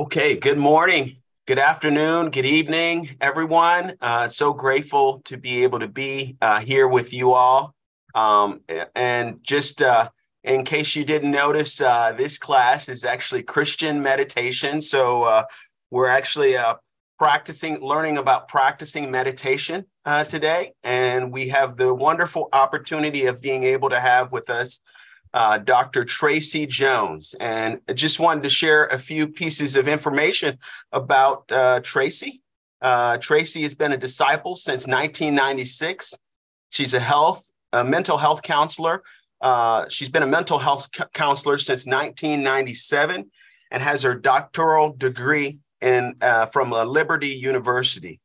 Okay, good morning, good afternoon, good evening, everyone. Uh, so grateful to be able to be uh, here with you all. Um, and just uh, in case you didn't notice, uh, this class is actually Christian meditation. So uh, we're actually uh, practicing, learning about practicing meditation today. And we have the wonderful opportunity of being able to have with us uh, Dr. Tracy Jones. And I just wanted to share a few pieces of information about uh, Tracy. Uh, Tracy has been a disciple since 1996. She's a health, a mental health counselor. Uh, she's been a mental health counselor since 1997 and has her doctoral degree in, uh, from Liberty University.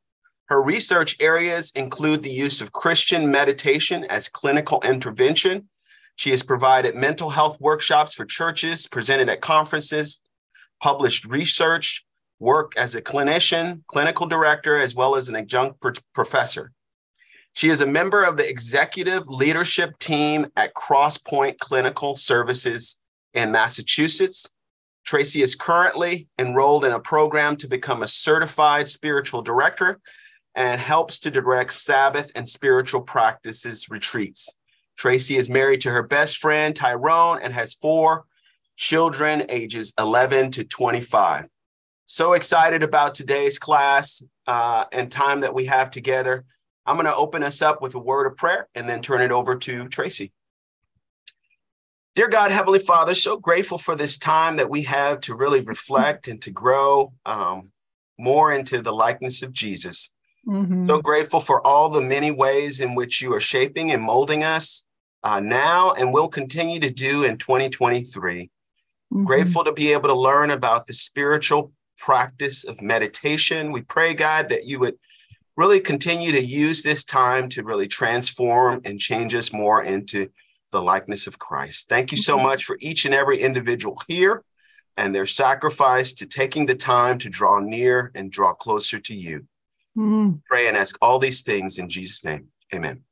Her research areas include the use of Christian meditation as clinical intervention, she has provided mental health workshops for churches, presented at conferences, published research, worked as a clinician, clinical director, as well as an adjunct professor. She is a member of the executive leadership team at Crosspoint Clinical Services in Massachusetts. Tracy is currently enrolled in a program to become a certified spiritual director and helps to direct Sabbath and spiritual practices retreats. Tracy is married to her best friend, Tyrone, and has four children ages 11 to 25. So excited about today's class uh, and time that we have together. I'm going to open us up with a word of prayer and then turn it over to Tracy. Dear God, Heavenly Father, so grateful for this time that we have to really reflect and to grow um, more into the likeness of Jesus. Mm-hmm. So grateful for all the many ways in which you are shaping and molding us uh, now and will continue to do in 2023. Mm-hmm. Grateful to be able to learn about the spiritual practice of meditation. We pray, God, that you would really continue to use this time to really transform and change us more into the likeness of Christ. Thank you so mm-hmm. much for each and every individual here and their sacrifice to taking the time to draw near and draw closer to you. Mm. Pray and ask all these things in Jesus' name. Amen.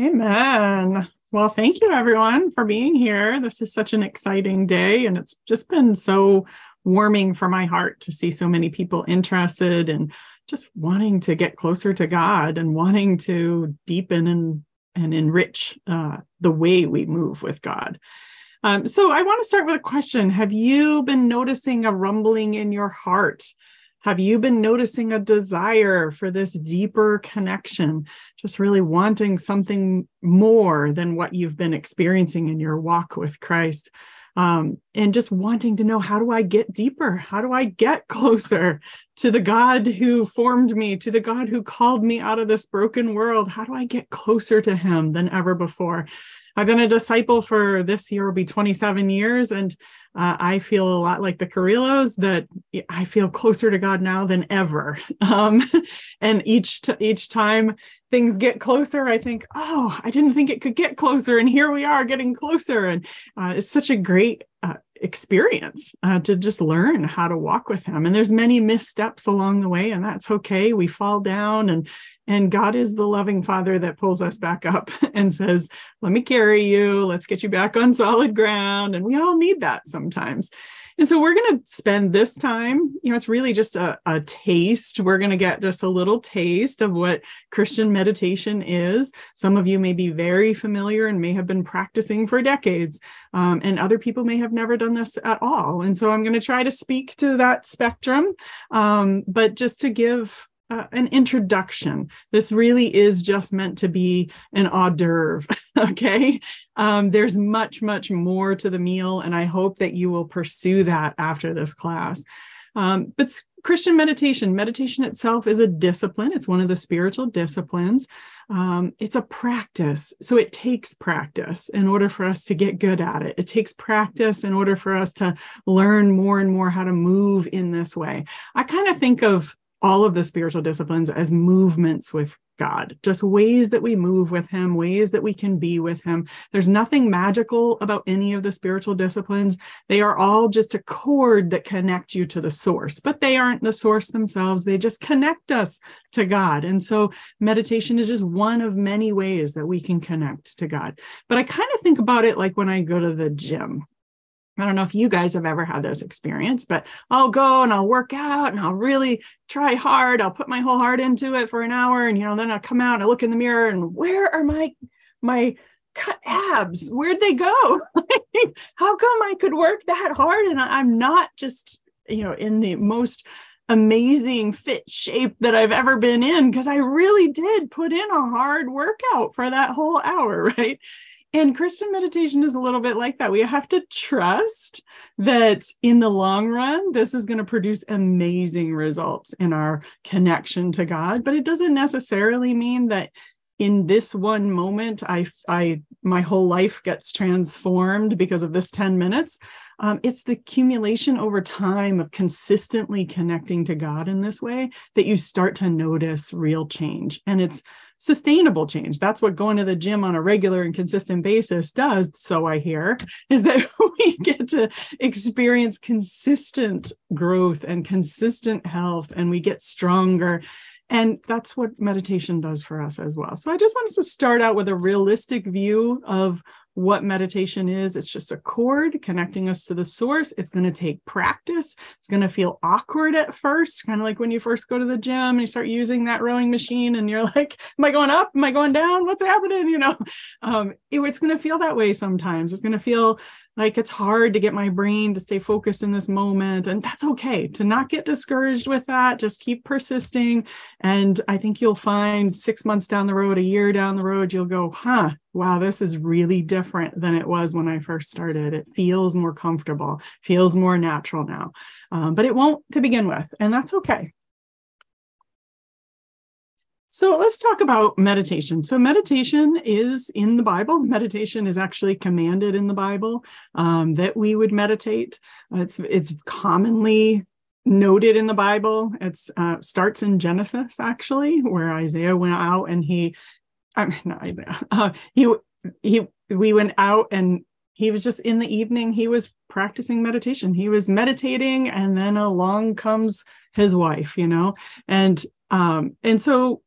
Amen. Well, thank you everyone for being here. This is such an exciting day, and it's just been so warming for my heart to see so many people interested and just wanting to get closer to God and wanting to deepen and, and enrich uh, the way we move with God. Um, so, I want to start with a question Have you been noticing a rumbling in your heart? Have you been noticing a desire for this deeper connection, just really wanting something more than what you've been experiencing in your walk with Christ? Um, and just wanting to know how do I get deeper? How do I get closer to the God who formed me, to the God who called me out of this broken world? How do I get closer to Him than ever before? I've been a disciple for this year will be 27 years, and uh, I feel a lot like the Carrillos that I feel closer to God now than ever. Um, and each t- each time things get closer, I think, oh, I didn't think it could get closer, and here we are getting closer. And uh, it's such a great uh, experience uh, to just learn how to walk with him. And there's many missteps along the way and that's okay. We fall down and and god is the loving father that pulls us back up and says let me carry you. Let's get you back on solid ground. And we all need that sometimes and so we're going to spend this time, you know, it's really just a, a taste. We're going to get just a little taste of what Christian meditation is. Some of you may be very familiar and may have been practicing for decades, um, and other people may have never done this at all. And so I'm going to try to speak to that spectrum, um, but just to give uh, an introduction. This really is just meant to be an hors d'oeuvre. okay. Um, there's much, much more to the meal, and I hope that you will pursue that after this class. Um, but Christian meditation, meditation itself is a discipline. It's one of the spiritual disciplines. Um, it's a practice. So it takes practice in order for us to get good at it. It takes practice in order for us to learn more and more how to move in this way. I kind of think of all of the spiritual disciplines as movements with God, just ways that we move with Him, ways that we can be with Him. There's nothing magical about any of the spiritual disciplines. They are all just a cord that connect you to the source, but they aren't the source themselves. They just connect us to God. And so meditation is just one of many ways that we can connect to God. But I kind of think about it like when I go to the gym I don't know if you guys have ever had this experience, but I'll go and I'll work out and I'll really try hard. I'll put my whole heart into it for an hour and you know, then I'll come out and I look in the mirror and where are my my cut abs? Where'd they go? How come I could work that hard and I'm not just, you know, in the most amazing fit shape that I've ever been in because I really did put in a hard workout for that whole hour, right? And Christian meditation is a little bit like that. We have to trust that in the long run, this is going to produce amazing results in our connection to God. But it doesn't necessarily mean that in this one moment i i my whole life gets transformed because of this 10 minutes um, it's the accumulation over time of consistently connecting to god in this way that you start to notice real change and it's sustainable change that's what going to the gym on a regular and consistent basis does so i hear is that we get to experience consistent growth and consistent health and we get stronger and that's what meditation does for us as well. So I just wanted to start out with a realistic view of what meditation is. It's just a cord connecting us to the source. It's going to take practice. It's going to feel awkward at first, kind of like when you first go to the gym and you start using that rowing machine and you're like, Am I going up? Am I going down? What's happening? You know, um, it, it's going to feel that way sometimes. It's going to feel like it's hard to get my brain to stay focused in this moment. And that's okay to not get discouraged with that. Just keep persisting. And I think you'll find six months down the road, a year down the road, you'll go, huh, wow, this is really different than it was when I first started. It feels more comfortable, feels more natural now. Um, but it won't to begin with. And that's okay. So let's talk about meditation. So meditation is in the Bible. Meditation is actually commanded in the Bible um, that we would meditate. It's it's commonly noted in the Bible. It uh, starts in Genesis actually, where Isaiah went out and he, I mean, not Isaiah, uh, he he we went out and he was just in the evening he was practicing meditation he was meditating and then along comes his wife you know and um and so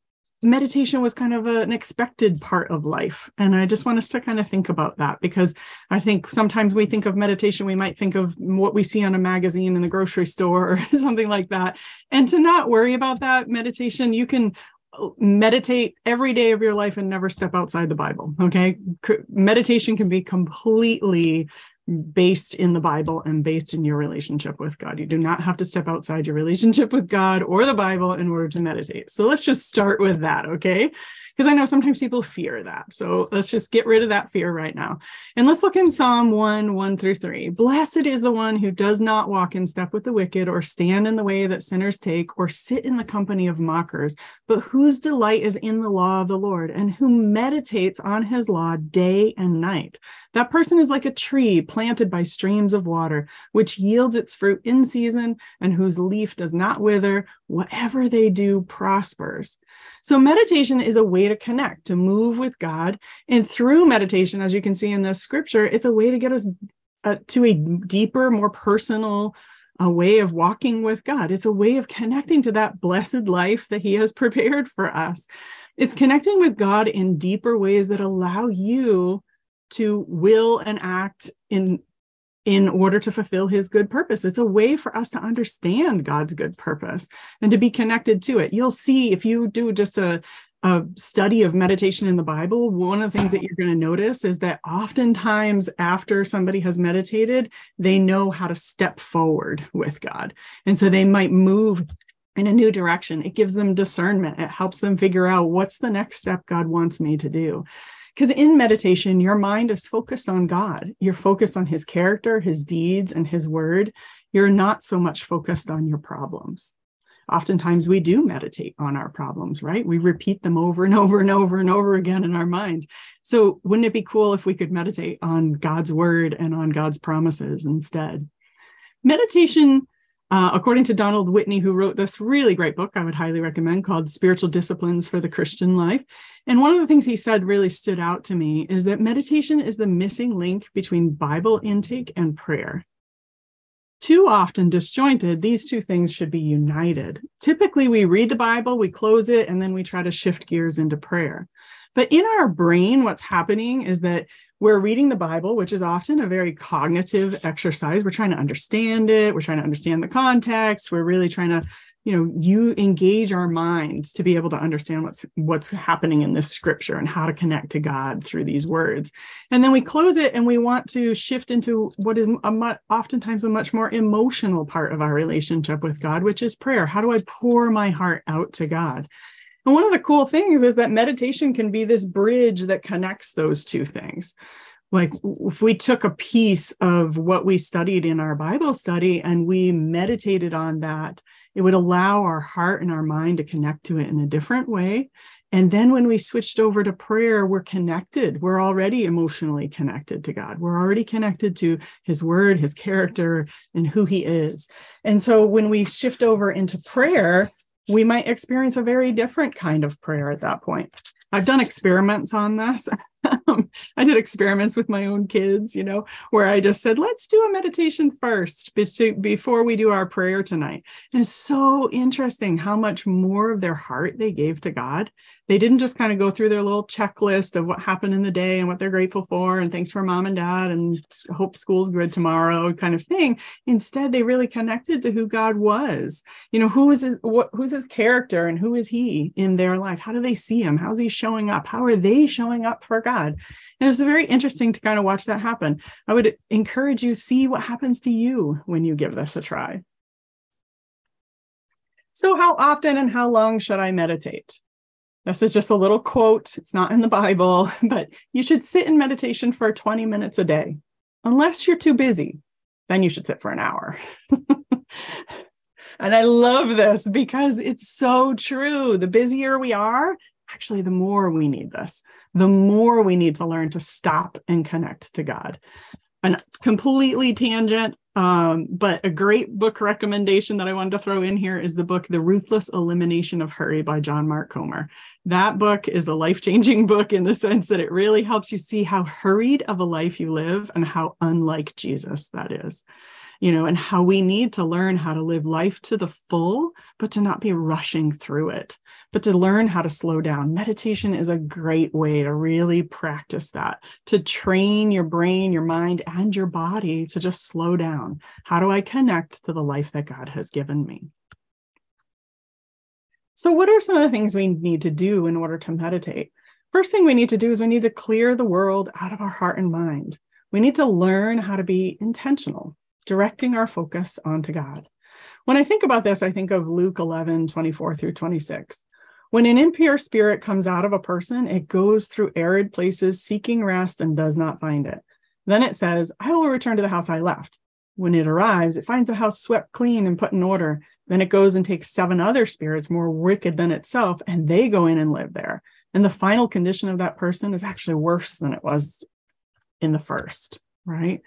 meditation was kind of an expected part of life. And I just want us to kind of think about that because I think sometimes we think of meditation, we might think of what we see on a magazine in the grocery store or something like that. And to not worry about that meditation, you can meditate every day of your life and never step outside the Bible. Okay. Meditation can be completely based in the Bible and based in your relationship with God. You do not have to step outside your relationship with God or the Bible in order to meditate. So let's just start with that, okay? Because I know sometimes people fear that. So let's just get rid of that fear right now. And let's look in Psalm 1 1 through 3. Blessed is the one who does not walk in step with the wicked, or stand in the way that sinners take, or sit in the company of mockers, but whose delight is in the law of the Lord, and who meditates on his law day and night. That person is like a tree planted by streams of water, which yields its fruit in season and whose leaf does not wither. Whatever they do prospers. So, meditation is a way to connect, to move with God. And through meditation, as you can see in this scripture, it's a way to get us uh, to a deeper, more personal, a way of walking with God. It's a way of connecting to that blessed life that He has prepared for us. It's connecting with God in deeper ways that allow you to will and act in in order to fulfill his good purpose. It's a way for us to understand God's good purpose and to be connected to it. You'll see if you do just a, a study of meditation in the Bible, one of the things that you're going to notice is that oftentimes after somebody has meditated, they know how to step forward with God. And so they might move in a new direction. It gives them discernment. It helps them figure out what's the next step God wants me to do. Because in meditation, your mind is focused on God. You're focused on his character, his deeds, and his word. You're not so much focused on your problems. Oftentimes, we do meditate on our problems, right? We repeat them over and over and over and over again in our mind. So, wouldn't it be cool if we could meditate on God's word and on God's promises instead? Meditation uh, according to Donald Whitney, who wrote this really great book, I would highly recommend called Spiritual Disciplines for the Christian Life. And one of the things he said really stood out to me is that meditation is the missing link between Bible intake and prayer. too often disjointed, these two things should be united. Typically, we read the Bible, we close it, and then we try to shift gears into prayer. But in our brain, what's happening is that we're reading the Bible, which is often a very cognitive exercise. We're trying to understand it, we're trying to understand the context, we're really trying to you know you engage our minds to be able to understand what's what's happening in this scripture and how to connect to god through these words. And then we close it and we want to shift into what is a mu- oftentimes a much more emotional part of our relationship with god which is prayer. How do i pour my heart out to god and one of the cool things is that meditation can be this bridge that connects those two things. Like if we took a piece of what we studied in our bible study and we meditated on that it would allow our heart and our mind to connect to it in a different way. And then when we switched over to prayer we're connected. We're already emotionally connected to god. We're already connected to his word his character and who he is. And so when we shift over into prayer we might experience a very different kind of prayer at that point I've done experiments on this. Um, I did experiments with my own kids, you know, where I just said, let's do a meditation first before we do our prayer tonight. And it's so interesting how much more of their heart they gave to God. They didn't just kind of go through their little checklist of what happened in the day and what they're grateful for and thanks for mom and dad and hope school's good tomorrow kind of thing. Instead they really connected to who god was. You know who is his what who's his character and who is he in their life? How do they see him? How's he showing up? How are they showing up for god and it's very interesting to kind of watch that happen i would encourage you see what happens to you when you give this a try so how often and how long should i meditate this is just a little quote. It's not in the Bible, but you should sit in meditation for 20 minutes a day. Unless you're too busy, then you should sit for an hour. and I love this because it's so true. The busier we are, actually, the more we need this, the more we need to learn to stop and connect to God. And completely tangent, um, but a great book recommendation that I wanted to throw in here is the book The Ruthless Elimination of Hurry by John Mark Comer. That book is a life changing book in the sense that it really helps you see how hurried of a life you live and how unlike Jesus that is you know, and how we need to learn how to live life to the full, but to not be rushing through it, but to learn how to slow down. Meditation is a great way to really practice that, to train your brain, your mind, and your body to just slow down. How do I connect to the life that God has given me? So, what are some of the things we need to do in order to meditate? First thing we need to do is we need to clear the world out of our heart and mind. We need to learn how to be intentional directing our focus onto God. When I think about this, I think of Luke 11, 24 through 26. When an impure spirit comes out of a person, it goes through arid places seeking rest and does not find it. Then it says, I will return to the house I left. When it arrives, it finds the house swept clean and put in order. Then it goes and takes seven other spirits more wicked than itself, and they go in and live there. And the final condition of that person is actually worse than it was in the first, right?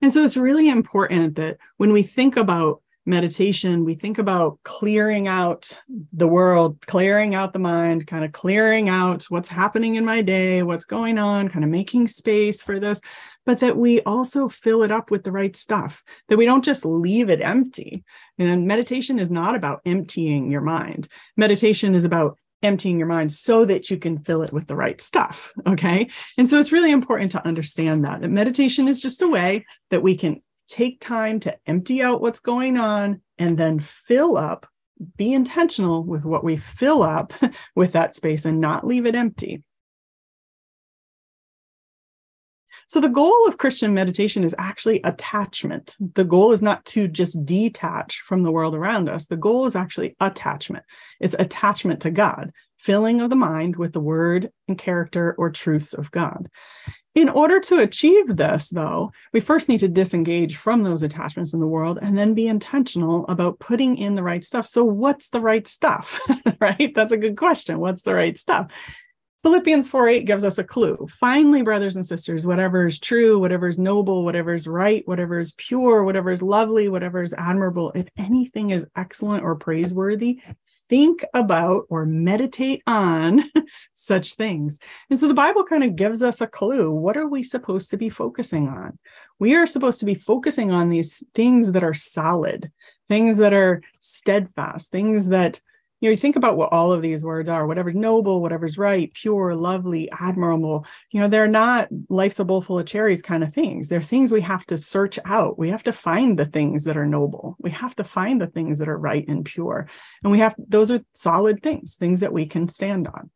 And so it's really important that when we think about meditation, we think about clearing out the world, clearing out the mind, kind of clearing out what's happening in my day, what's going on, kind of making space for this, but that we also fill it up with the right stuff, that we don't just leave it empty. And meditation is not about emptying your mind, meditation is about emptying your mind so that you can fill it with the right stuff. Okay. And so it's really important to understand that. meditation is just a way that we can take time to empty out what's going on and then fill up, be intentional with what we fill up with that space and not leave it empty. So, the goal of Christian meditation is actually attachment. The goal is not to just detach from the world around us. The goal is actually attachment. It's attachment to God, filling of the mind with the word and character or truths of God. In order to achieve this, though, we first need to disengage from those attachments in the world and then be intentional about putting in the right stuff. So, what's the right stuff? right? That's a good question. What's the right stuff? Philippians 4 8 gives us a clue. Finally, brothers and sisters, whatever is true, whatever is noble, whatever is right, whatever is pure, whatever is lovely, whatever is admirable, if anything is excellent or praiseworthy, think about or meditate on such things. And so the Bible kind of gives us a clue. What are we supposed to be focusing on? We are supposed to be focusing on these things that are solid, things that are steadfast, things that you know, you think about what all of these words are whatever's noble, whatever's right, pure, lovely, admirable. You know, they're not life's a bowl full of cherries kind of things. They're things we have to search out. We have to find the things that are noble. We have to find the things that are right and pure. And we have, those are solid things, things that we can stand on.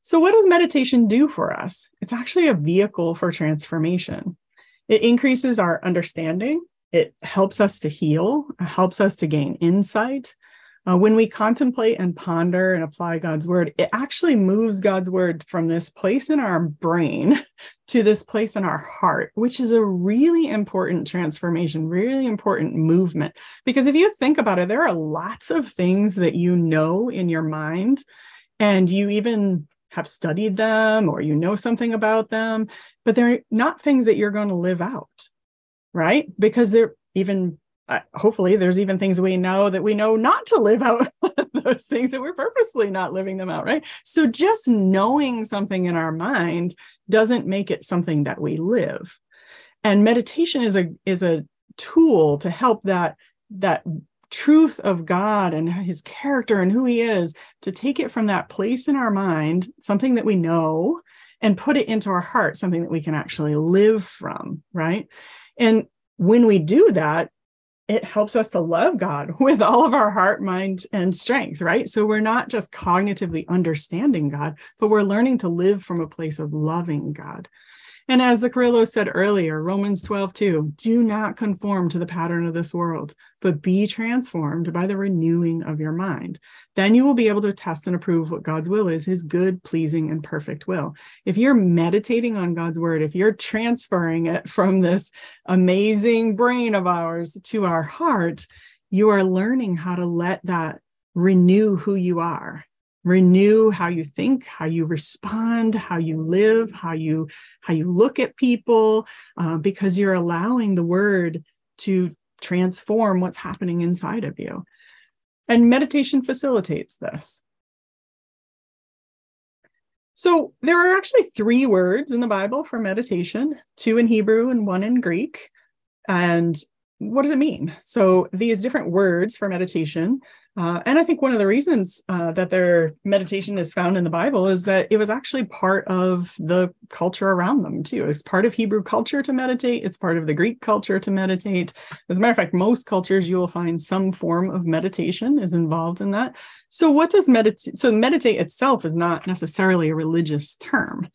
So, what does meditation do for us? It's actually a vehicle for transformation. It increases our understanding, it helps us to heal, helps us to gain insight. Uh, when we contemplate and ponder and apply God's word, it actually moves God's word from this place in our brain to this place in our heart, which is a really important transformation, really important movement. Because if you think about it, there are lots of things that you know in your mind, and you even have studied them or you know something about them, but they're not things that you're going to live out, right? Because they're even hopefully there's even things we know that we know not to live out those things that we're purposely not living them out right? So just knowing something in our mind doesn't make it something that we live. And meditation is a is a tool to help that that truth of god and his character and who he is to take it from that place in our mind something that we know and put it into our heart something that we can actually live from right? And when we do that it helps us to love God with all of our heart, mind, and strength, right? So we're not just cognitively understanding God, but we're learning to live from a place of loving God. And as the Carrillo said earlier, Romans 12, 2, do not conform to the pattern of this world, but be transformed by the renewing of your mind. Then you will be able to test and approve what God's will is, his good, pleasing, and perfect will. If you're meditating on God's word, if you're transferring it from this amazing brain of ours to our heart, you are learning how to let that renew who you are renew how you think how you respond how you live how you how you look at people uh, because you're allowing the word to transform what's happening inside of you. And meditation facilitates this. So there are actually three words in the bible for meditation two in hebrew and one in greek. And what does it mean? So these different words for meditation uh, and I think one of the reasons uh, that their meditation is found in the Bible is that it was actually part of the culture around them too. It's part of Hebrew culture to meditate. It's part of the Greek culture to meditate. As a matter of fact, most cultures you will find some form of meditation is involved in that. So, what does meditate? So, meditate itself is not necessarily a religious term.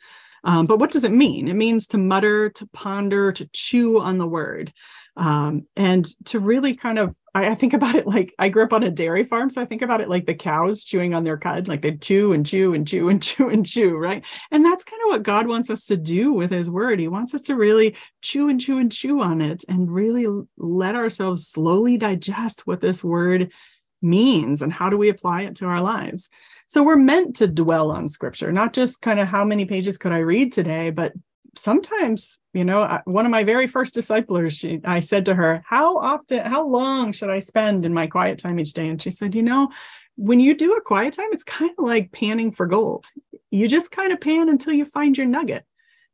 Um, but what does it mean? It means to mutter, to ponder, to chew on the word, um, and to really kind of. I, I, think about it like I grew up on a dairy farm, so I think about it like the cows chewing on their cud, like they chew and chew and chew and chew and chew, right? And that's kind of what God wants us to do with His Word. He wants us to really chew and chew and chew on it, and really let ourselves slowly digest what this Word means and how do we apply it to our lives. So we're meant to dwell on scripture, not just kind of how many pages could I read today, but sometimes, you know, one of my very first disciples, she, I said to her, How often, how long should I spend in my quiet time each day? And she said, You know, when you do a quiet time, it's kind of like panning for gold. You just kind of pan until you find your nugget.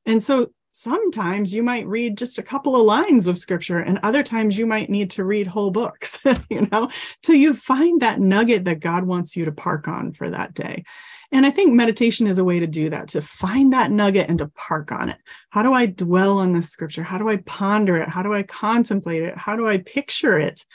And so sometimes you might read just a couple of lines of scripture and other times you might need to read whole books you know till you find that nugget that god wants you to park on for that day and i think meditation is a way to do that to find that nugget and to park on it. How do i dwell on this scripture? How do i ponder it? How do i contemplate it? How do i picture it?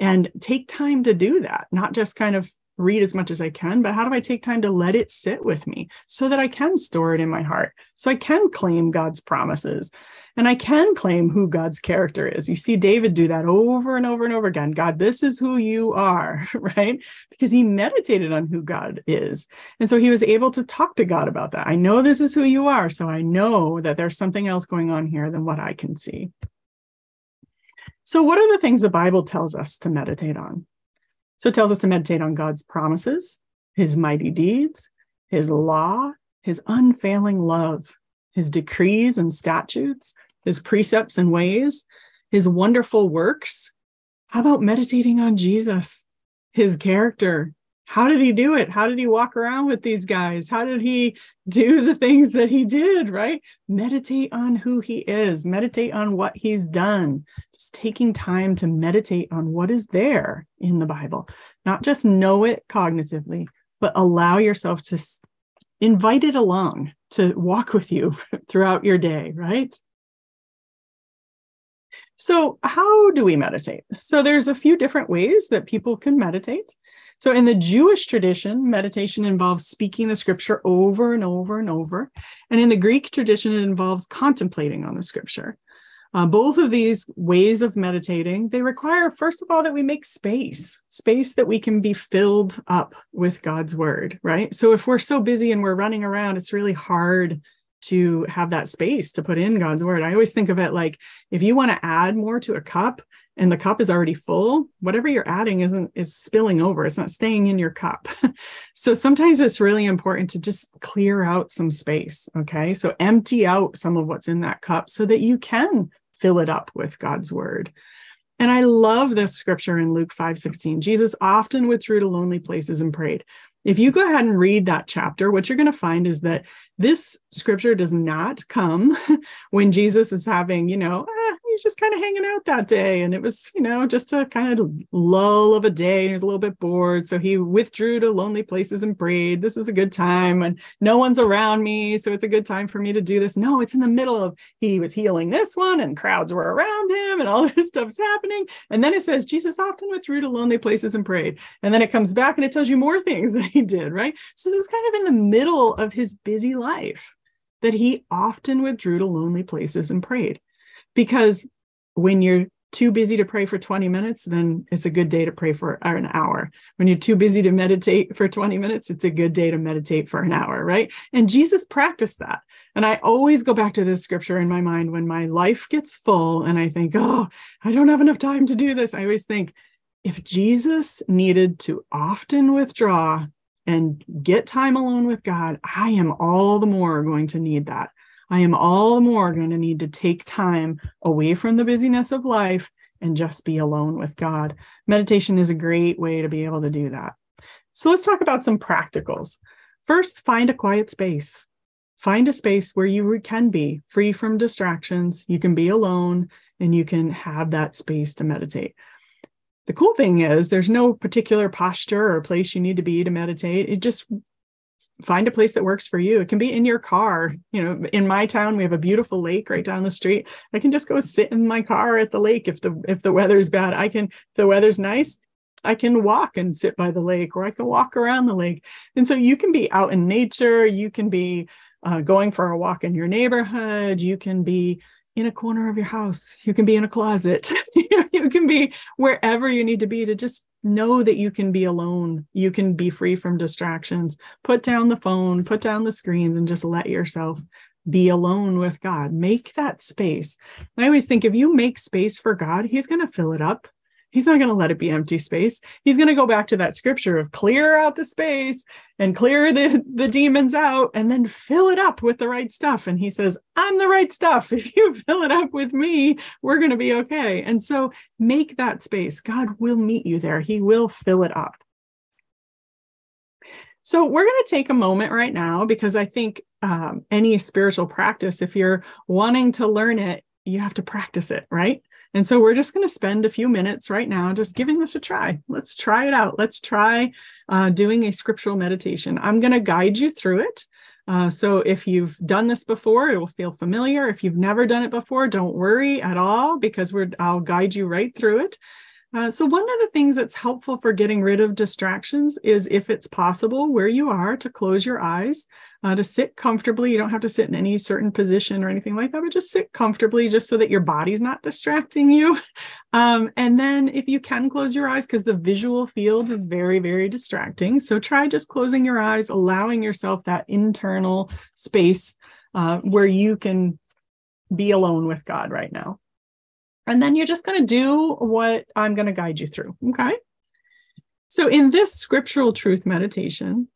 And take time to do that not just kind of read as much as I can, but how do I take time to let it sit with me so that I can store it in my heart? So I can claim God's promises and I can claim who God's character is. You see David do that over and over and over again. God, this is who you are, right? Because he meditated on who God is. And so he was able to talk to God about that. I know this is who you are. So I know that there's something else going on here than what I can see. So, what are the things the Bible tells us to meditate on? So it tells us to meditate on God's promises, his mighty deeds, his law, his unfailing love, his decrees and statutes, his precepts and ways, his wonderful works? How about meditating on Jesus, his character, how did he do it? How did he walk around with these guys? How did he do the things that he did, right? Meditate on who he is, meditate on what he's done. Just taking time to meditate on what is there in the Bible, not just know it cognitively, but allow yourself to invite it along to walk with you throughout your day, right? So, how do we meditate? So, there's a few different ways that people can meditate. So, in the Jewish tradition, meditation involves speaking the scripture over and over and over. And in the Greek tradition, it involves contemplating on the scripture. Uh, both of these ways of meditating, they require, first of all, that we make space, space that we can be filled up with God's word, right? So if we're so busy and we're running around, it's really hard to have that space to put in God's word. I always think of it like if you want to add more to a cup, and the cup is already full whatever you're adding isn't is spilling over it's not staying in your cup so sometimes it's really important to just clear out some space okay so empty out some of what's in that cup so that you can fill it up with god's word. And i love this scripture in luke 5 16 jesus often withdrew to lonely places and prayed. If you go ahead and read that chapter, what you're going to find is that this scripture does not come when Jesus is having, you know, he's just kind of hanging out that day. And it was, you know, just a kind of lull of a day. And he was a little bit bored. So he withdrew to lonely places and prayed. This is a good time and no one's around me. So it's a good time for me to do this. No, it's in the middle of he was healing this one and crowds were around him and all this stuff's happening. And then it says Jesus often withdrew to lonely places and prayed. And then it comes back and it tells you more things that he did, right? So this is kind of in the middle of his busy life that he often withdrew to lonely places and prayed because when you're too busy to pray for 20 minutes, then it's a good day to pray for an hour. When you're too busy to meditate for 20 minutes, it's a good day to meditate for an hour, right? And Jesus practiced that. And I always go back to this scripture in my mind when my life gets full and I think, oh, I don't have enough time to do this. I always think, if Jesus needed to often withdraw and get time alone with God, I am all the more going to need that. I am all the more going to need to take time away from the busyness of life and just be alone with God. Meditation is a great way to be able to do that. So let's talk about some practicals. First, find a quiet space. Find a space where you can be free from distractions. You can be alone and you can have that space to meditate. The cool thing is, there's no particular posture or place you need to be to meditate. It just find a place that works for you. It can be in your car. You know, in my town, we have a beautiful lake right down the street. I can just go sit in my car at the lake if the if the weather's bad. I can if the weather's nice, I can walk and sit by the lake, or I can walk around the lake. And so you can be out in nature. You can be uh, going for a walk in your neighborhood. You can be in a corner of your house. You can be in a closet. you can be wherever you need to be to just know that you can be alone. You can be free from distractions. Put down the phone, put down the screens, and just let yourself be alone with God. Make that space. I always think if you make space for God, He's going to fill it up. He's not going to let it be empty space. He's going to go back to that scripture of clear out the space and clear the, the demons out and then fill it up with the right stuff. And he says, I'm the right stuff. If you fill it up with me, we're going to be okay. And so make that space. God will meet you there, He will fill it up. So, we're going to take a moment right now because I think um, any spiritual practice, if you're wanting to learn it, you have to practice it, right? And so we're just going to spend a few minutes right now just giving this a try. Let's try it out. Let's try uh, doing a scriptural meditation. I'm going to guide you through it. Uh, so if you've done this before, it will feel familiar. If you've never done it before, don't worry at all because we're I'll guide you right through it. Uh, so, one of the things that's helpful for getting rid of distractions is if it's possible where you are to close your eyes, uh, to sit comfortably. You don't have to sit in any certain position or anything like that, but just sit comfortably just so that your body's not distracting you. Um, and then, if you can close your eyes, because the visual field is very, very distracting. So, try just closing your eyes, allowing yourself that internal space uh, where you can be alone with God right now. And then you're just going to do what I'm going to guide you through. Okay. So, in this scriptural truth meditation,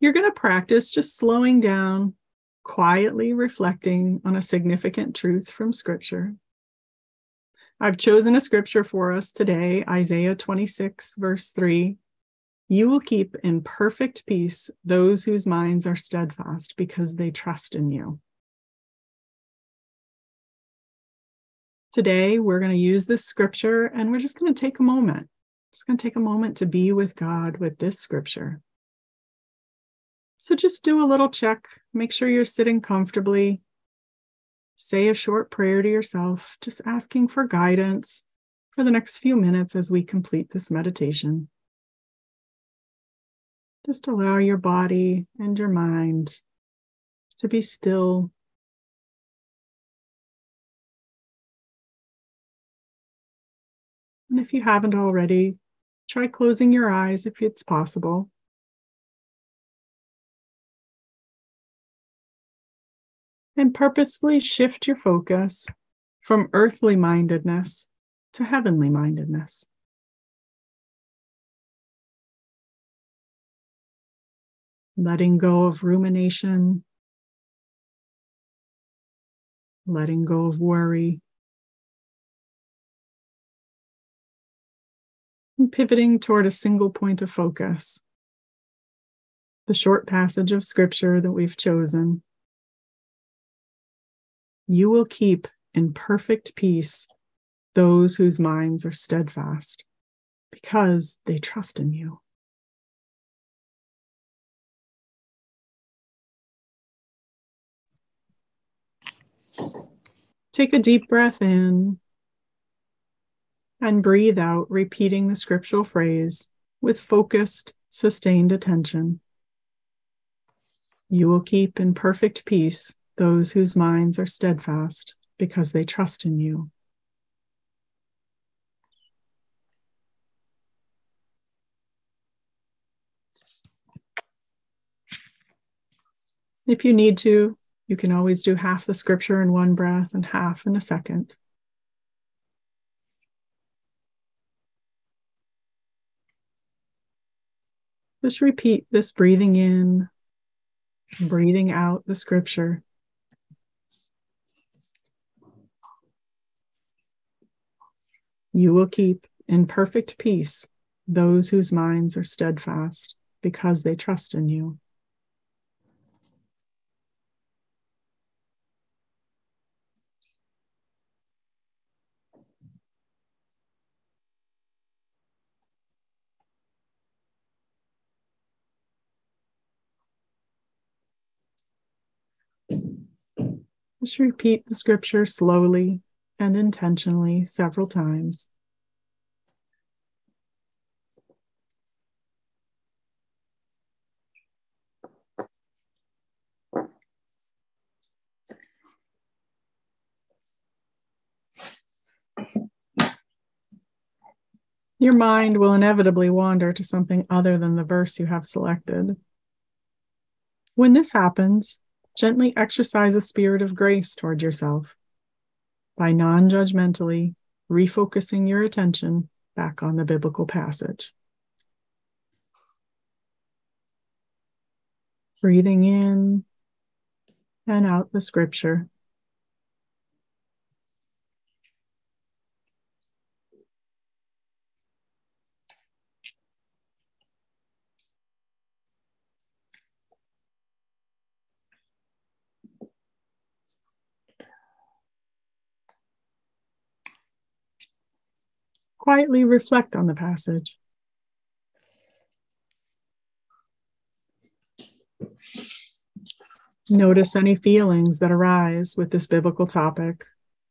You're going to practice just slowing down, quietly reflecting on a significant truth from Scripture. I've chosen a scripture for us today, Isaiah 26, verse 3. You will keep in perfect peace those whose minds are steadfast because they trust in you. Today, we're going to use this scripture and we're just going to take a moment. Just going to take a moment to be with God with this scripture. So just do a little check, make sure you're sitting comfortably. Say a short prayer to yourself, just asking for guidance for the next few minutes as we complete this meditation. Just allow your body and your mind to be still. And if you haven't already, try closing your eyes if it's possible. and purposefully shift your focus from earthly mindedness to heavenly mindedness. Letting go of rumination, letting go of worry, and pivoting toward a single point of focus. The short passage of scripture that we've chosen you will keep in perfect peace those whose minds are steadfast because they trust in you. Take a deep breath in and breathe out, repeating the scriptural phrase with focused, sustained attention. You will keep in perfect peace those whose minds are steadfast because they trust in you. If you need to, you can always do half the scripture in one breath and half in a second. Just repeat this breathing in, breathing out the scripture. You will keep in perfect peace those whose minds are steadfast because they trust in you. Just repeat the scripture slowly and intentionally several times. Your mind will inevitably wander to something other than the verse you have selected. When this happens, gently exercise a spirit of grace toward yourself by non judgmentally refocusing your attention back on the biblical passage. Breathing in and out the scripture. Quietly reflect on the passage. Notice any feelings that arise with this biblical topic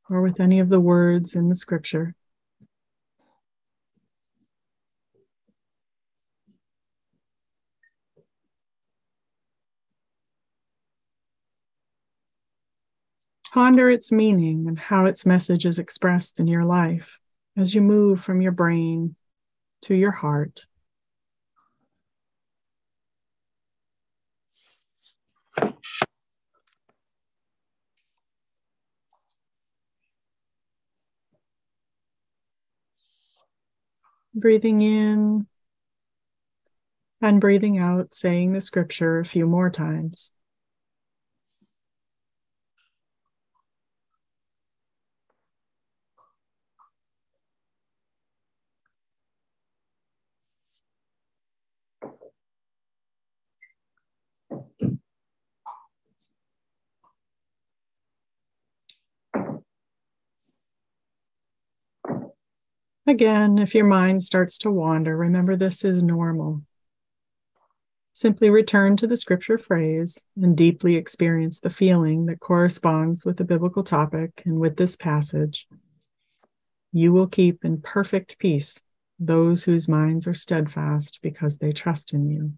or with any of the words in the scripture. Ponder its meaning and how its message is expressed in your life as you move from your brain to your heart. Breathing in And breathing out, saying the scripture a few more times. Again, if your mind starts to wander, remember this is normal. Simply return to the scripture phrase and deeply experience the feeling that corresponds with the biblical topic and with this passage. You will keep in perfect peace those whose minds are steadfast because they trust in you.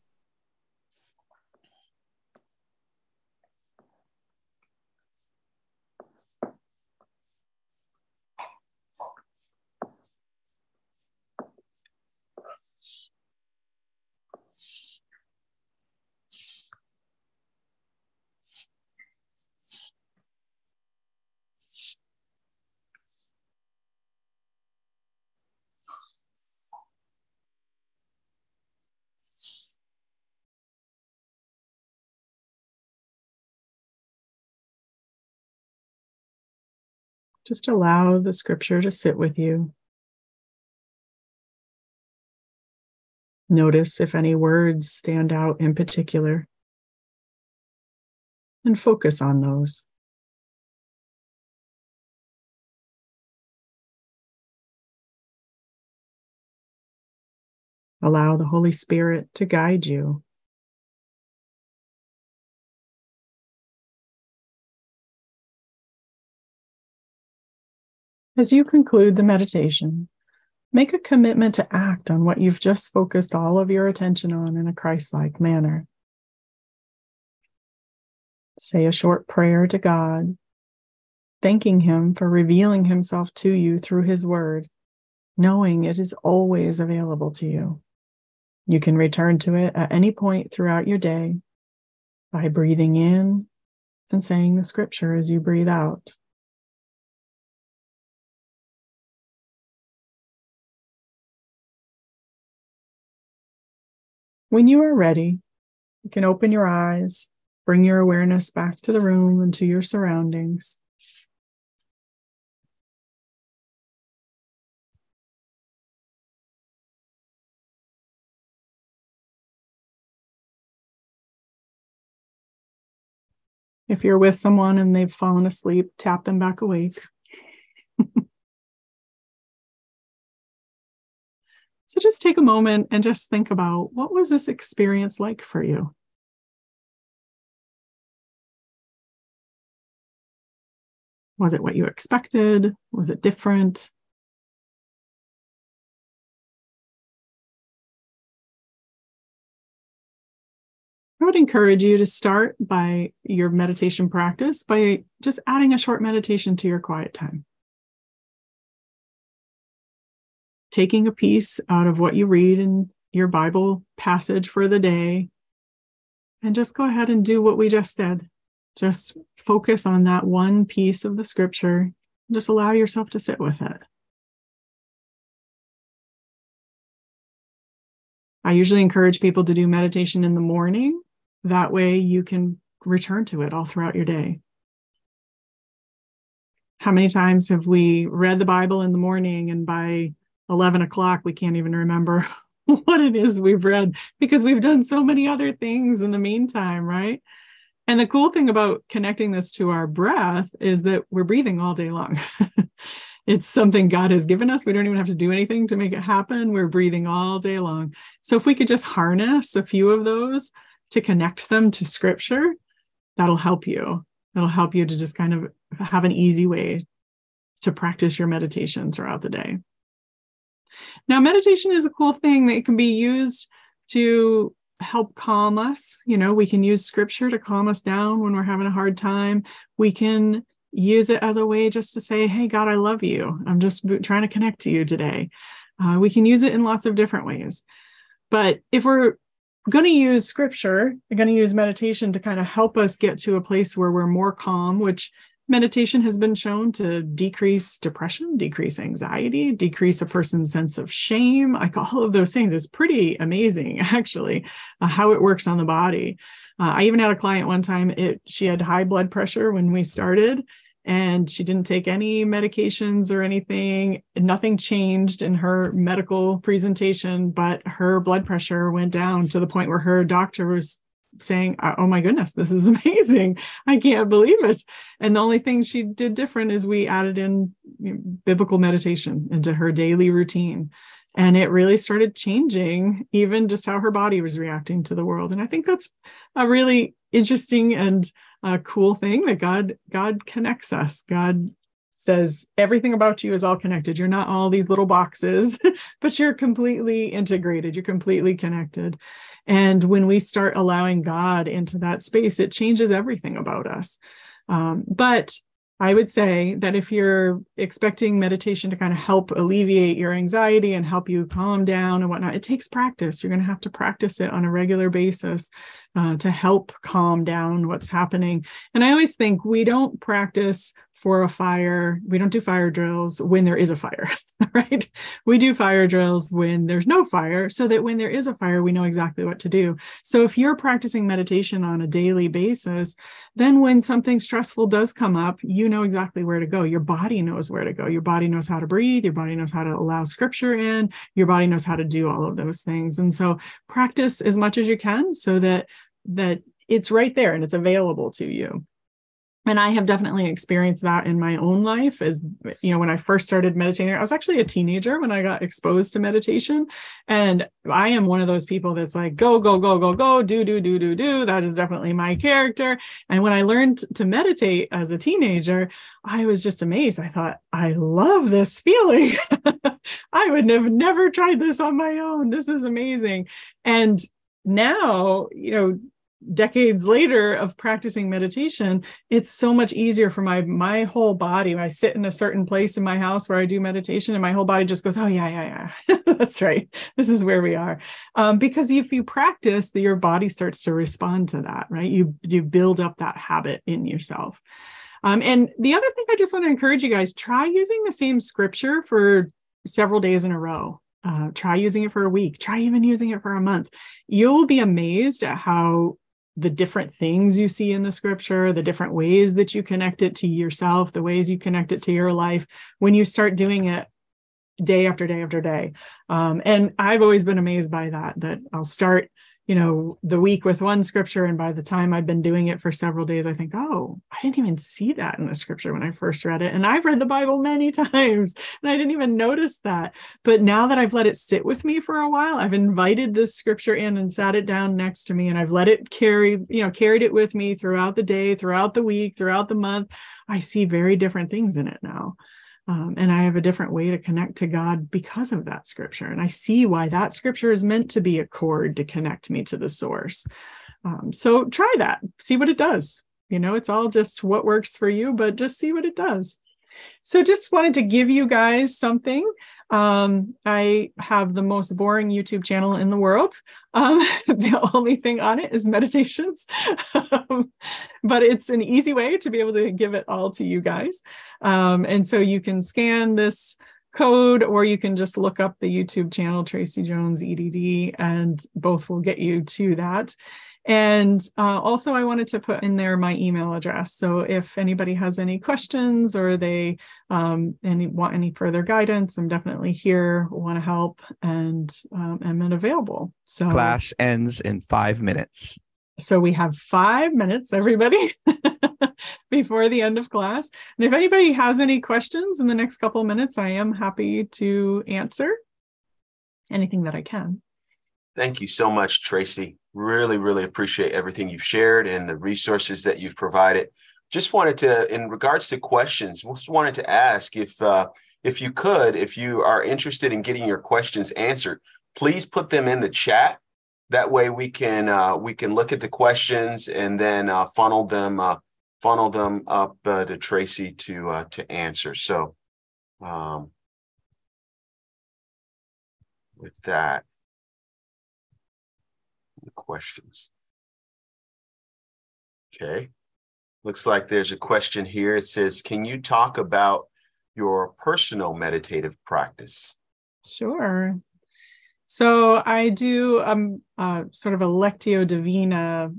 Just allow the scripture to sit with you. Notice if any words stand out in particular and focus on those. Allow the Holy Spirit to guide you As you conclude the meditation, make a commitment to act on what you've just focused all of your attention on in a Christ like manner. Say a short prayer to God, thanking Him for revealing Himself to you through His Word, knowing it is always available to you. You can return to it at any point throughout your day by breathing in and saying the scripture as you breathe out. When you are ready, you can open your eyes, bring your awareness back to the room and to your surroundings. If you're with someone and they've fallen asleep, tap them back awake. So just take a moment and just think about what was this experience like for you? Was it what you expected? Was it different? I would encourage you to start by your meditation practice by just adding a short meditation to your quiet time. Taking a piece out of what you read in your Bible passage for the day and just go ahead and do what we just did. Just focus on that one piece of the scripture. Just allow yourself to sit with it. I usually encourage people to do meditation in the morning. That way you can return to it all throughout your day. How many times have we read the Bible in the morning and by 11 o'clock, we can't even remember what it is we've read because we've done so many other things in the meantime, right? And the cool thing about connecting this to our breath is that we're breathing all day long. it's something God has given us. We don't even have to do anything to make it happen. We're breathing all day long. So if we could just harness a few of those to connect them to scripture, that'll help you. That'll help you to just kind of have an easy way to practice your meditation throughout the day. Now, meditation is a cool thing that can be used to help calm us. You know, we can use scripture to calm us down when we're having a hard time. We can use it as a way just to say, Hey, God, I love you. I'm just trying to connect to you today. Uh, we can use it in lots of different ways. But if we're going to use scripture, we're going to use meditation to kind of help us get to a place where we're more calm, which meditation has been shown to decrease depression, decrease anxiety, decrease a person's sense of shame. Like all of those things is pretty amazing, actually, uh, how it works on the body. Uh, I even had a client one time, it she had high blood pressure when we started and she didn't take any medications or anything. Nothing changed in her medical presentation, but her blood pressure went down to the point where her doctor was saying, Oh my goodness, this is amazing. I can't believe it. And the only thing she did different is we added in biblical meditation into her daily routine. And it really started changing even just how her body was reacting to the world. And I think that's a really interesting and uh, cool thing that God God connects us. God says everything about you is all connected. You're not all these little boxes, but you're completely integrated. You're completely connected. And when we start allowing God into that space, it changes everything about us. Um, but I would say that if you're expecting meditation to kind of help alleviate your anxiety and help you calm down and whatnot, it takes practice. You're going to have to practice it on a regular basis uh, to help calm down what's happening. And I always think we don't practice for a fire. We don't do fire drills when there is a fire, right? We do fire drills when there's no fire so that when there is a fire, we know exactly what to do. So if you're practicing meditation on a daily basis, then when something stressful does come up, you know exactly where to go. Your body knows where to go. Your body knows how to breathe. Your body knows how to allow scripture in. Your body knows how to do all of those things. And so practice as much as you can so that that it's right there and it's available to you. And i have definitely experienced that in my own life as you know when i first started meditating i was actually a teenager when i got exposed to meditation. And i am one of those people that's like go go go go go do do do do do. That is definitely my character. And when i learned to meditate as a teenager i was just amazed. I thought i love this feeling. I would have never tried this on my own. This is amazing. And now you know decades later of practicing meditation it's so much easier for my my whole body. I sit in a certain place in my house where i do meditation and my whole body just goes oh yeah yeah yeah. That's right. This is where we are. Um, because if you practice your body starts to respond to that right? You you build up that habit in yourself. Um, and the other thing i just want to encourage you guys try using the same scripture for several days in a row uh, try using it for a week try even using it for a month you'll be amazed at how the different things you see in the scripture, the different ways that you connect it to yourself, the ways you connect it to your life when you start doing it day after day after day. Um, and I've always been amazed by that, that I'll start you know, the week with one scripture. And by the time I've been doing it for several days, I think, oh, I didn't even see that in the scripture when I first read it. And I've read the Bible many times and I didn't even notice that. But now that I've let it sit with me for a while, I've invited this scripture in and sat it down next to me and I've let it carry, you know, carried it with me throughout the day, throughout the week, throughout the month. I see very different things in it now. Um, and I have a different way to connect to God because of that scripture. And I see why that scripture is meant to be a cord to connect me to the source. Um, so try that, see what it does. You know, it's all just what works for you, but just see what it does. So just wanted to give you guys something. Um, I have the most boring YouTube channel in the world. Um, the only thing on it is meditations, um, but it's an easy way to be able to give it all to you guys. Um, and so you can scan this code or you can just look up the YouTube channel, Tracy Jones EDD, and both will get you to that. And uh, also, I wanted to put in there my email address. So if anybody has any questions or they um, any, want any further guidance, I'm definitely here, want to help, and um, am available. So class ends in five minutes. So we have five minutes, everybody, before the end of class. And if anybody has any questions in the next couple of minutes, I am happy to answer anything that I can. Thank you so much, Tracy. Really, really appreciate everything you've shared and the resources that you've provided. Just wanted to, in regards to questions, just wanted to ask if uh, if you could, if you are interested in getting your questions answered, please put them in the chat. That way, we can uh, we can look at the questions and then uh, funnel them uh, funnel them up uh, to Tracy to uh, to answer. So, um, with that, questions. Okay. looks like there's a question here. It says, Can you talk about your personal meditative practice? Sure. So I do um uh, sort of a Lectio Divina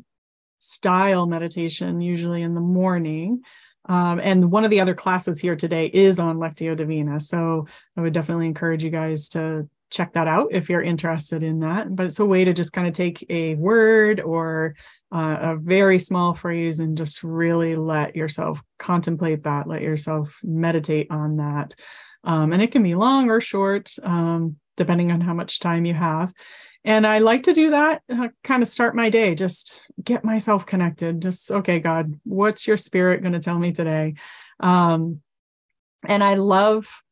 style meditation, usually in the morning. Um, and one of the other classes here today is on Lectio Divina. So I would definitely encourage you guys to check that out if you're interested in that. But it's a way to just kind of take a word or uh, a very small phrase and just really let yourself contemplate that, let yourself meditate on that. Um, and it can be long or short, um, depending on how much time you have. And I like to do that, uh, kind of start my day, just get myself connected. Just, okay, God, what's your spirit going to tell me today? Um, and I love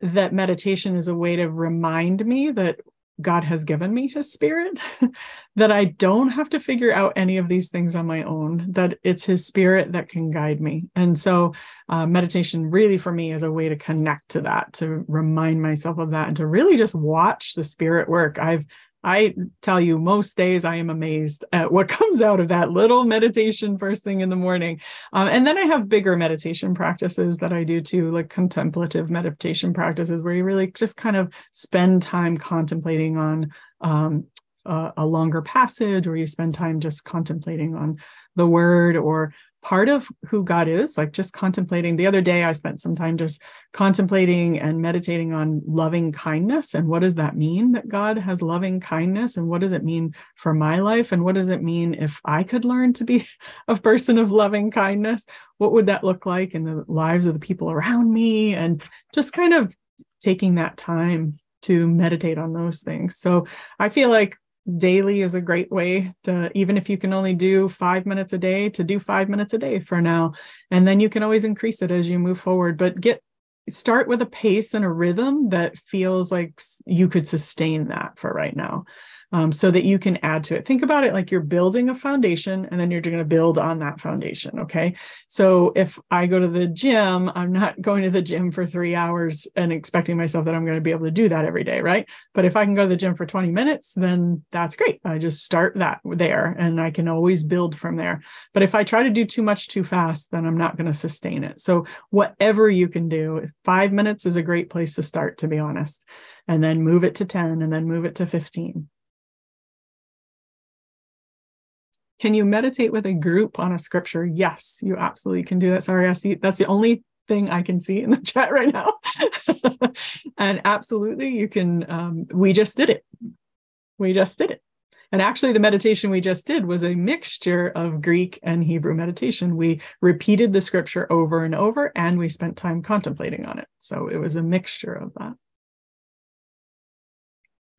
that meditation is a way to remind me that God has given me his spirit, that I don't have to figure out any of these things on my own, that it's his spirit that can guide me. And so, uh, meditation really for me is a way to connect to that, to remind myself of that, and to really just watch the spirit work. I've I tell you, most days I am amazed at what comes out of that little meditation first thing in the morning. Um, and then I have bigger meditation practices that I do too, like contemplative meditation practices, where you really just kind of spend time contemplating on um, a, a longer passage, or you spend time just contemplating on the word or part of who God is, like just contemplating. The other day, I spent some time just contemplating and meditating on loving kindness. And what does that mean that God has loving kindness? And what does it mean for my life? And what does it mean if I could learn to be a person of loving kindness? What would that look like in the lives of the people around me? And just kind of taking that time to meditate on those things. So I feel like daily is a great way to even if you can only do five minutes a day to do five minutes a day for now. And then you can always increase it as you move forward. But get start with a pace and a rhythm that feels like you could sustain that for right now um, so that you can add to it. Think about it like you're building a foundation and then you're going to build on that foundation. Okay. So if I go to the gym, I'm not going to the gym for three hours and expecting myself that I'm going to be able to do that every day. Right. But if I can go to the gym for 20 minutes, then that's great. I just start that there and I can always build from there. But if I try to do too much too fast, then I'm not going to sustain it. So whatever you can do, five minutes is a great place to start, to be honest, and then move it to 10 and then move it to 15 Can you meditate with a group on a scripture? Yes, you absolutely can do that. Sorry, I see that's the only thing I can see in the chat right now. and absolutely, you can. Um, we just did it. We just did it. And actually, the meditation we just did was a mixture of Greek and Hebrew meditation. We repeated the scripture over and over, and we spent time contemplating on it. So it was a mixture of that.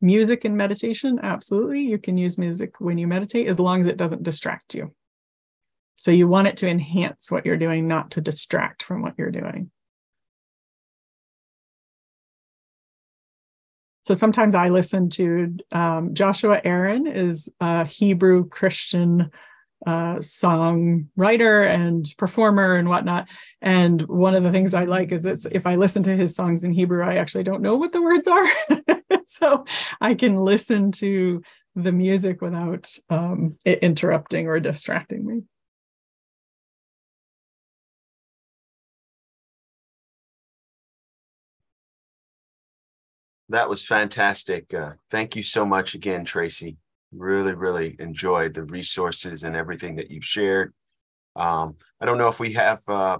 Music and meditation, absolutely. You can use music when you meditate as long as it doesn't distract you. So you want it to enhance what you're doing, not to distract from what you're doing. So sometimes I listen to um, Joshua Aaron is a Hebrew Christian uh, songwriter and performer and whatnot. And one of the things I like is if I listen to his songs in Hebrew, I actually don't know what the words are. so I can listen to the music without um, it interrupting or distracting me. That was fantastic. Uh, thank you so much again, Tracy. Really, really enjoyed the resources and everything that you've shared. Um, I don't know if we have uh,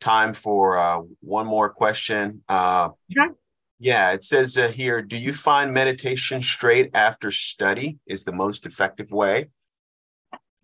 time for uh, one more question. Uh, yeah. Yeah, it says uh, here Do you find meditation straight after study is the most effective way?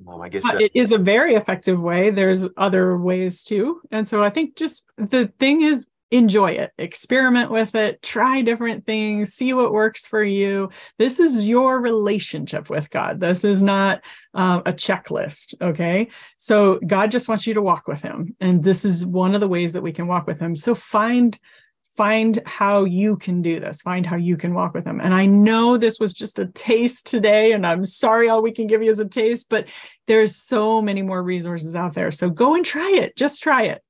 Um, I guess uh, that- it is a very effective way. There's other ways too. And so I think just the thing is enjoy it, experiment with it, try different things, see what works for you. This is your relationship with God. This is not uh, a checklist. Okay. So God just wants you to walk with Him. And this is one of the ways that we can walk with Him. So find find how you can do this find how you can walk with him and i know this was just a taste today and i'm sorry all we can give you is a taste but there's so many more resources out there so go and try it just try it